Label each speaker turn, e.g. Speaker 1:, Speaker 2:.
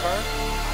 Speaker 1: driver.